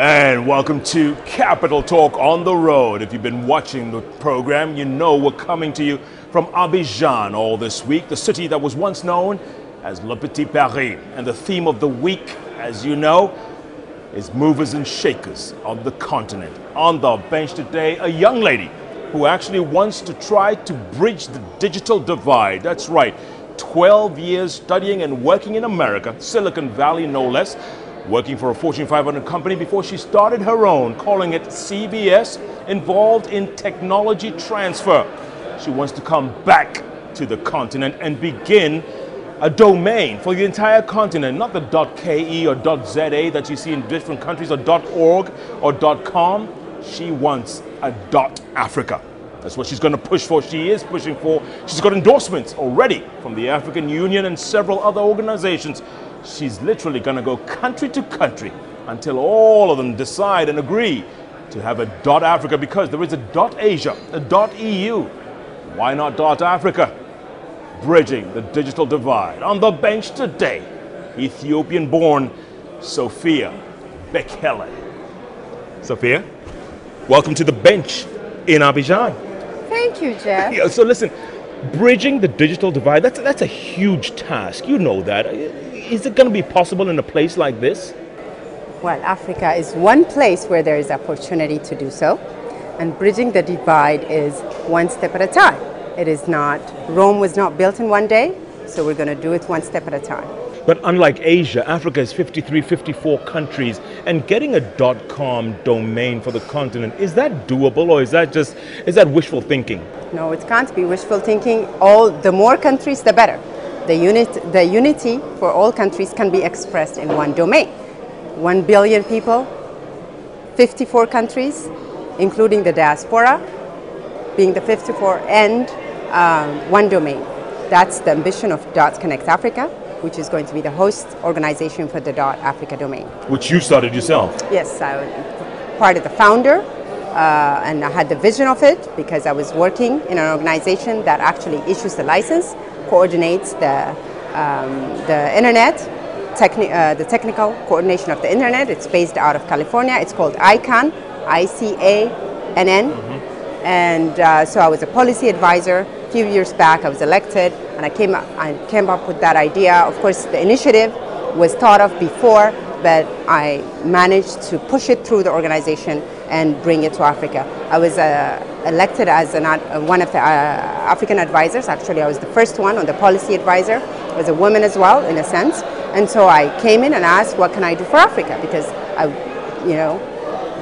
And welcome to Capital Talk on the Road. If you've been watching the program, you know we're coming to you from Abidjan all this week, the city that was once known as Le Petit Paris. And the theme of the week, as you know, is movers and shakers on the continent. On the bench today, a young lady who actually wants to try to bridge the digital divide. That's right, 12 years studying and working in America, Silicon Valley no less, working for a Fortune 500 company before she started her own, calling it CBS, involved in technology transfer. She wants to come back to the continent and begin a domain for the entire continent, not the .ke or .za that you see in different countries or .org or .com. She wants a .africa. That's what she's going to push for. She is pushing for. She's got endorsements already from the African Union and several other organizations. She's literally going to go country to country until all of them decide and agree to have a dot Africa because there is a dot Asia, a dot EU. Why not dot Africa? Bridging the digital divide. On the bench today, Ethiopian born Sophia Bekele. Sophia, welcome to the bench in Abidjan. Thank you, Jeff. Yeah, so listen, bridging the digital divide, that's, that's a huge task. You know that. Is it going to be possible in a place like this? Well, Africa is one place where there is opportunity to do so, and bridging the divide is one step at a time. It is not, Rome was not built in one day, so we're going to do it one step at a time. But unlike Asia, Africa is 53, 54 countries, and getting a .dot .com domain for the continent, is that doable or is that just, is that wishful thinking? No, it can't be wishful thinking. All, the more countries, the better. The, unit, the unity for all countries can be expressed in one domain. One billion people, 54 countries, including the diaspora, being the 54, and um, one domain. That's the ambition of Dots Connect Africa which is going to be the host organization for the Dot Africa domain. Which you started yourself? Yes, I was part of the founder, uh, and I had the vision of it because I was working in an organization that actually issues the license, coordinates the, um, the internet, techni- uh, the technical coordination of the internet. It's based out of California. It's called ICANN, I-C-A-N-N. Mm-hmm. And uh, so I was a policy advisor. Few years back, I was elected and I came, I came up with that idea. Of course, the initiative was thought of before, but I managed to push it through the organization and bring it to Africa. I was uh, elected as an, uh, one of the uh, African advisors. Actually, I was the first one on the policy advisor. I was a woman as well, in a sense. And so I came in and asked, what can I do for Africa? Because I, you know,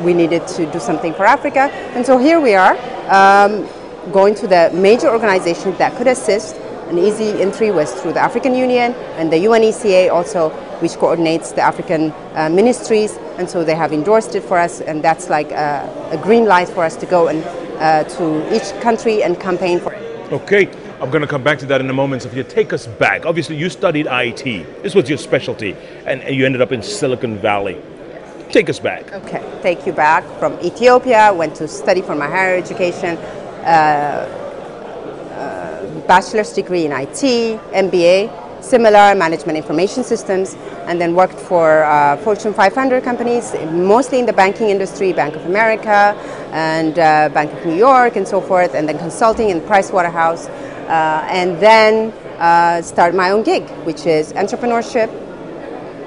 we needed to do something for Africa. And so here we are, um, going to the major organizations that could assist an easy entry was through the African Union and the UNECA also, which coordinates the African uh, ministries. And so they have endorsed it for us, and that's like a, a green light for us to go and uh, to each country and campaign for it. Okay. I'm going to come back to that in a moment. So if you take us back, obviously you studied IT. This was your specialty, and, and you ended up in Silicon Valley. Take us back. Okay, take you back from Ethiopia. Went to study for my higher education. Uh, bachelor's degree in IT, MBA, similar management information systems, and then worked for uh, Fortune 500 companies, mostly in the banking industry, Bank of America and uh, Bank of New York and so forth, and then consulting in Price Waterhouse, uh, and then uh, start my own gig, which is entrepreneurship,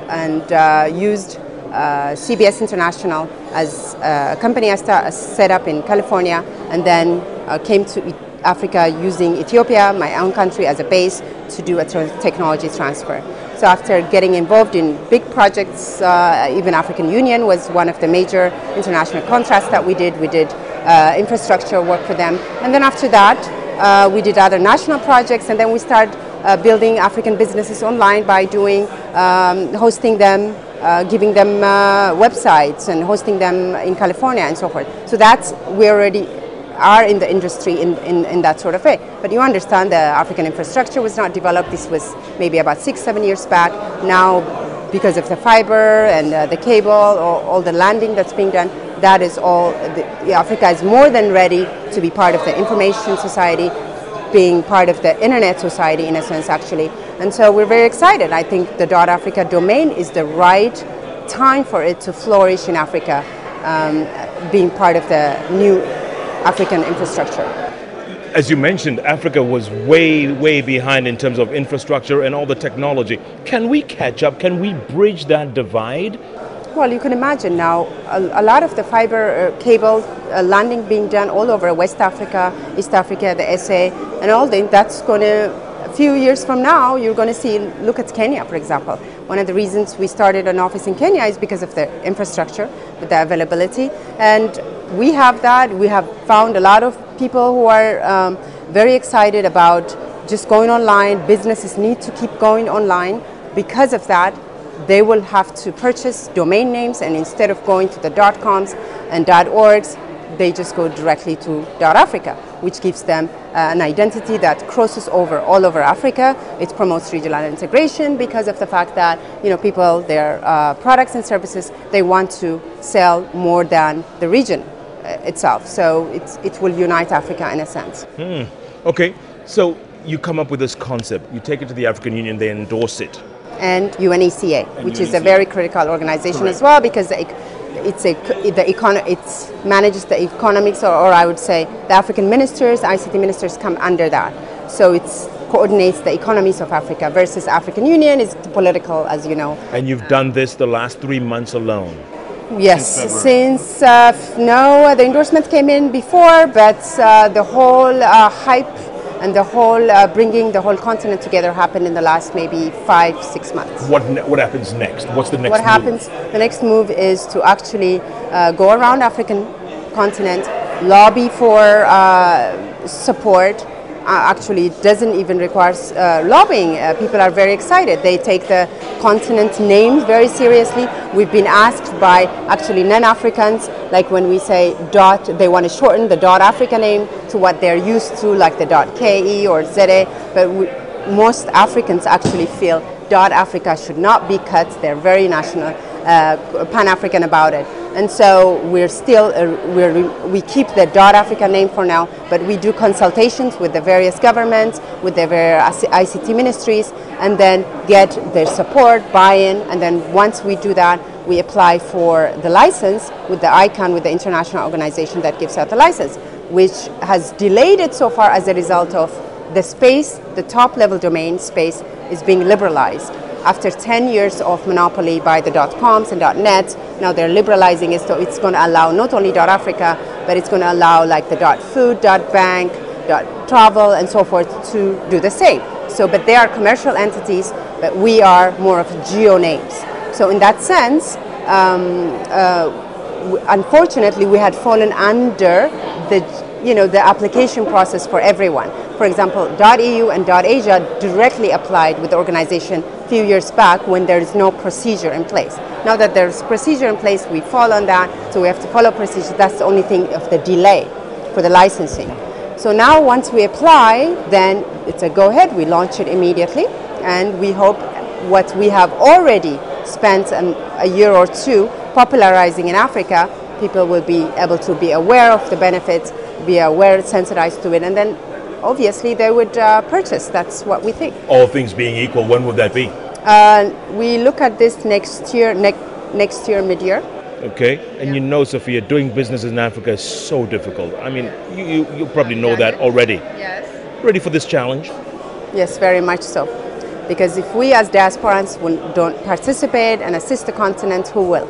and uh, used uh, CBS International as a company I set up in California, and then came to Africa using Ethiopia, my own country, as a base to do a technology transfer. So after getting involved in big projects, uh, even African Union was one of the major international contracts that we did. We did uh, infrastructure work for them. And then after that, uh, we did other national projects and then we started uh, building African businesses online by doing, um, hosting them, uh, giving them uh, websites and hosting them in California and so forth. So that's, we already are in the industry in, in, in that sort of way. But you understand the African infrastructure was not developed. This was maybe about six, seven years back. Now, because of the fiber and uh, the cable, or all the landing that's being done, that is all, the, Africa is more than ready to be part of the information society, being part of the internet society in a sense actually. And so we're very excited. I think the .dot .Africa domain is the right time for it to flourish in Africa, um, being part of the new African infrastructure. As you mentioned, Africa was way, way behind in terms of infrastructure and all the technology. Can we catch up? Can we bridge that divide? Well, you can imagine now a, a lot of the fiber uh, cable uh, landing being done all over West Africa, East Africa, the SA, and all that. That's going to, a few years from now, you're going to see, look at Kenya, for example. One of the reasons we started an office in Kenya is because of the infrastructure, the availability. And we have that. We have found a lot of people who are um, very excited about just going online. Businesses need to keep going online. Because of that, they will have to purchase domain names and instead of going to the .coms and .orgs, they just go directly to .africa, which gives them uh, an identity that crosses over all over Africa. It promotes regional integration because of the fact that you know people, their uh, products and services, they want to sell more than the region itself. So it will unite Africa in a sense. Hmm. Okay, so you come up with this concept, you take it to the African Union, they endorse it and UNECA, and which UNECA. is a very critical organization Correct. as well because it's a the econ it's manages the economics, or, or, I would say the African ministers, ICT ministers come under that. So it coordinates the economies of Africa versus African Union is political, as you know. And you've done this the last three months alone. Yes, since, since uh, no, the endorsement came in before, but uh, the whole uh, hype and the whole uh, bringing the whole continent together happened in the last maybe five six months. What what happens next? What's the next what move? happens the next move is to actually uh, go around african continent lobby for uh, support uh, actually doesn't even require uh, lobbying. Uh, people are very excited. They take the continent name very seriously. We've been asked by actually non-Africans, like when we say dot, they want to shorten the dot Africa name to what they're used to, like the dot KE or ZA, but we, most Africans actually feel dot Africa should not be cut. They're very national, pan-African about it. And so we're still, uh, we're, we keep the Dot Africa name for now, but we do consultations with the various governments, with the various ICT ministries, and then get their support, buy-in, and then once we do that, we apply for the license with the ICANN, with the international organization that gives out the license, which has delayed it so far as a result of the space, the top level domain space is being liberalized after 10 years of monopoly by the dot .coms and .net, now they're liberalizing it, so it's going to allow not only dot .africa, but it's going to allow like the dot .food, dot .bank, dot .travel, and so forth to do the same. So, but they are commercial entities, but we are more of geo names. So in that sense, um, uh, unfortunately, we had fallen under the you know, the application process for everyone. For example, .eu and .asia directly applied with the organization a few years back when there is no procedure in place. Now that there's procedure in place, we fall on that, so we have to follow procedure. That's the only thing of the delay for the licensing. So now once we apply, then it's a go-ahead. We launch it immediately, and we hope what we have already spent an, a year or two popularizing in Africa, people will be able to be aware of the benefits be aware, sensitized to it, and then obviously they would uh, purchase. That's what we think. All things being equal, when would that be? Uh, we look at this next year, ne- next year, mid-year. Okay, and yeah. you know, Sophia, doing business in Africa is so difficult. I mean, you, you, you probably know that already. Yes. Ready for this challenge? Yes, very much so. Because if we as diasporans don't participate and assist the continent, who will?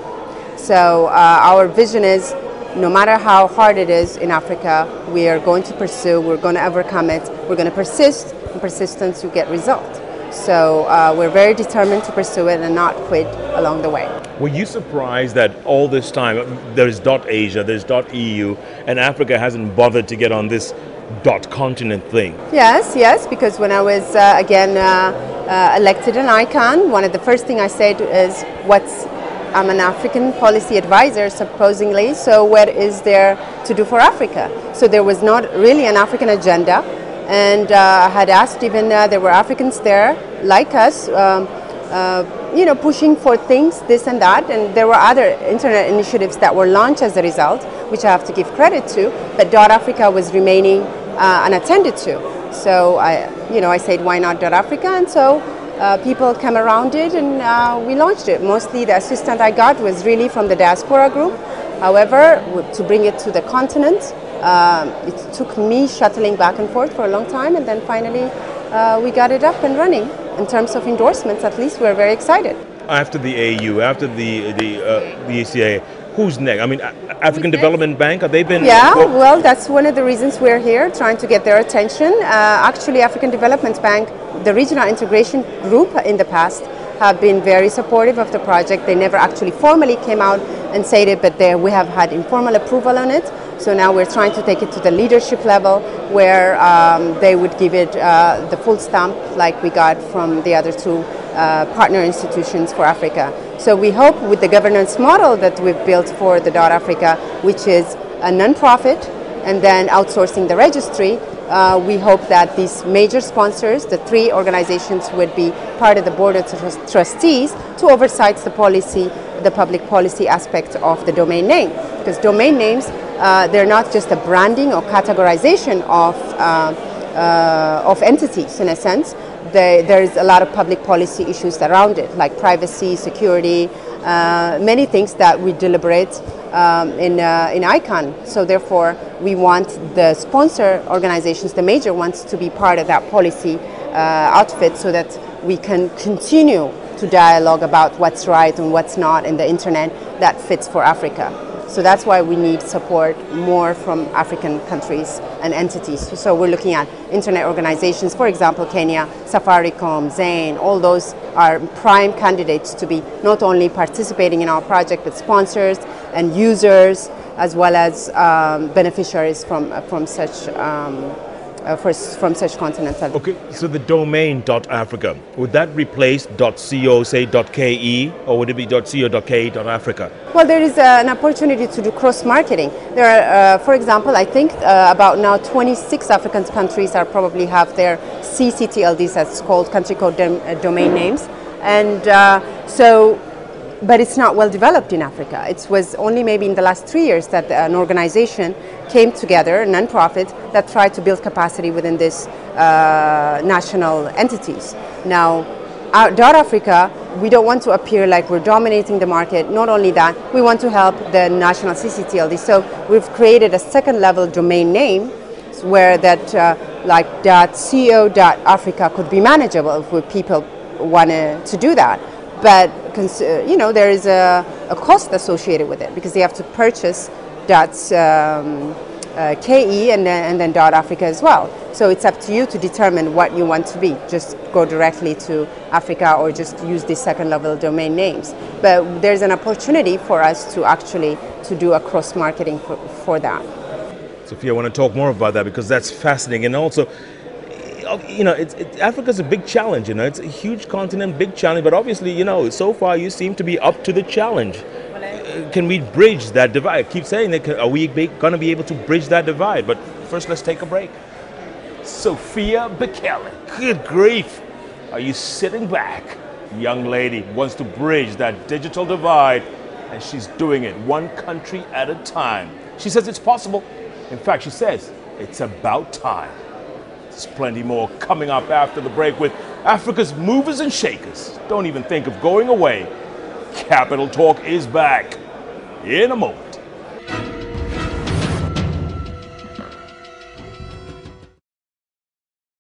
So uh, our vision is no matter how hard it is in Africa, we are going to pursue, we're going to overcome it, we're going to persist, and persistence you get result. So uh, we're very determined to pursue it and not quit along the way. Were you surprised that all this time there's .asia, there's .eu, and Africa hasn't bothered to get on this dot continent thing? Yes, yes, because when I was uh, again uh, uh elected an ICANN, one of the first thing I said is what's I'm an African policy advisor, supposedly, so what is there to do for Africa? So there was not really an African agenda, and uh, I had asked even uh, there were Africans there, like us, um, uh, you know, pushing for things, this and that, and there were other internet initiatives that were launched as a result, which I have to give credit to, but Dot Africa was remaining uh, unattended to. So I, you know, I said, why not Dot Africa? And so uh, people came around it and uh, we launched it. Mostly the assistant I got was really from the diaspora group. However, to bring it to the continent, um, it took me shuttling back and forth for a long time and then finally uh, we got it up and running. In terms of endorsements, at least we're very excited. After the AU, after the, the, uh, the ECA, who's next? I mean, African Development Bank, have they been? Yeah, well, that's one of the reasons we're here, trying to get their attention. Uh, actually, African Development Bank, the regional integration group in the past, have been very supportive of the project. They never actually formally came out and said it, but they, we have had informal approval on it. So now we're trying to take it to the leadership level where um, they would give it uh, the full stamp like we got from the other two uh, partner institutions for Africa. So we hope with the governance model that we've built for the Dot Africa, which is a non-profit and then outsourcing the registry, uh, we hope that these major sponsors, the three organizations would be part of the board of trustees to oversight the policy, the public policy aspect of the domain name. Because domain names uh, they're not just a branding or categorization of, uh, uh, of entities in a sense. They, there's a lot of public policy issues around it, like privacy, security, uh, many things that we deliberate um, in, uh, in ICANN. So therefore, we want the sponsor organizations, the major ones, to be part of that policy uh, outfit so that we can continue to dialogue about what's right and what's not in the internet that fits for Africa. So that's why we need support more from African countries and entities. So we're looking at internet organizations, for example, Kenya, Safaricom, Zain, all those are prime candidates to be not only participating in our project, but sponsors and users, as well as um, beneficiaries from, from such um, uh, for, from such continents. Okay, so the domain .africa, would that replace .co, say .ke, or would it be .co, .ke, .africa? Well, there is uh, an opportunity to do cross-marketing. There are, uh, for example, I think uh, about now 26 African countries are probably have their CCTLDs, that's called country code dom uh, domain names. And uh, so but it's not well developed in Africa. It was only maybe in the last three years that an organization came together, a non-profit, that tried to build capacity within these uh, national entities. Now, our Dot Africa, we don't want to appear like we're dominating the market. Not only that, we want to help the national CCTLD. So we've created a second level domain name where that uh, like .co .africa could be manageable if people wanted to do that but you know there is a, a, cost associated with it because they have to purchase dots um, uh, KE and then, and then dot Africa as well. So it's up to you to determine what you want to be. Just go directly to Africa or just use the second level domain names. But there's an opportunity for us to actually to do a cross marketing for, for that. Sophia, I want to talk more about that because that's fascinating and also you know, it's, it, Africa's a big challenge. You know, it's a huge continent, big challenge. But obviously, you know, so far you seem to be up to the challenge. Uh, can we bridge that divide? I keep saying that. Are we going to be able to bridge that divide? But first, let's take a break. Sophia Bekele, good grief! Are you sitting back? Young lady wants to bridge that digital divide, and she's doing it one country at a time. She says it's possible. In fact, she says it's about time. There's plenty more coming up after the break with Africa's movers and shakers. Don't even think of going away. Capital Talk is back in a moment.